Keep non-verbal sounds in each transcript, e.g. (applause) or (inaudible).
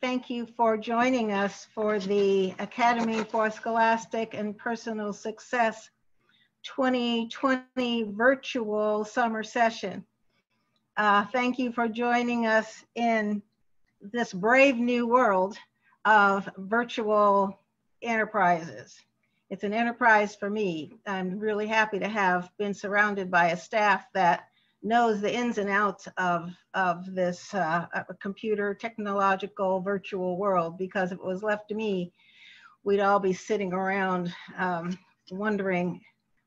Thank you for joining us for the Academy for Scholastic and Personal Success 2020 virtual summer session. Uh, thank you for joining us in this brave new world of virtual enterprises. It's an enterprise for me. I'm really happy to have been surrounded by a staff that knows the ins and outs of, of this uh, computer technological virtual world because if it was left to me, we'd all be sitting around um, wondering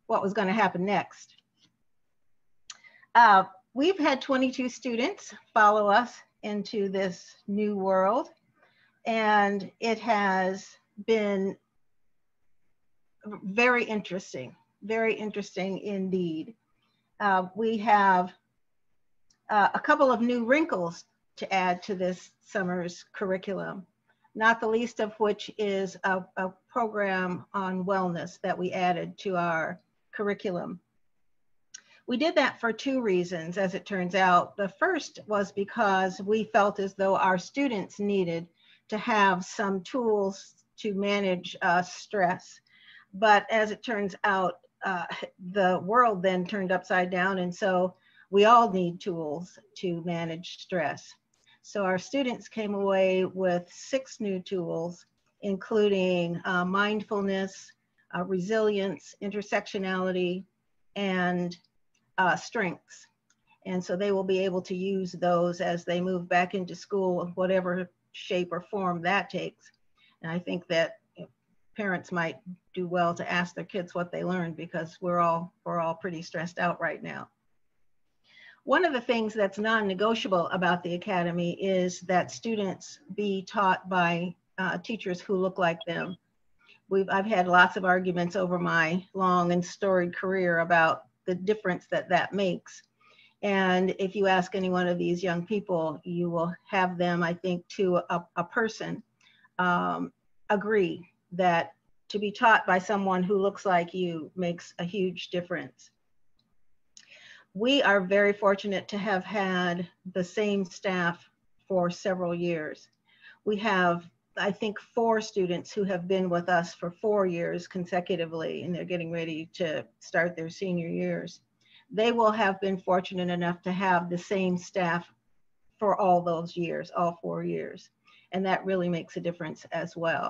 what was going to happen next. Uh, we've had 22 students follow us into this new world and it has been very interesting, very interesting indeed uh, we have uh, a couple of new wrinkles to add to this summer's curriculum, not the least of which is a, a program on wellness that we added to our curriculum. We did that for two reasons, as it turns out. The first was because we felt as though our students needed to have some tools to manage uh, stress. But as it turns out, uh, (laughs) the world then turned upside down. And so we all need tools to manage stress. So our students came away with six new tools, including uh, mindfulness, uh, resilience, intersectionality, and uh, strengths. And so they will be able to use those as they move back into school, whatever shape or form that takes. And I think that parents might do well to ask their kids what they learned because we're all we're all pretty stressed out right now. One of the things that's non-negotiable about the academy is that students be taught by uh, teachers who look like them. We've I've had lots of arguments over my long and storied career about the difference that that makes. And if you ask any one of these young people, you will have them, I think, to a, a person um, agree that to be taught by someone who looks like you makes a huge difference. We are very fortunate to have had the same staff for several years. We have, I think, four students who have been with us for four years consecutively, and they're getting ready to start their senior years. They will have been fortunate enough to have the same staff for all those years, all four years. And that really makes a difference as well.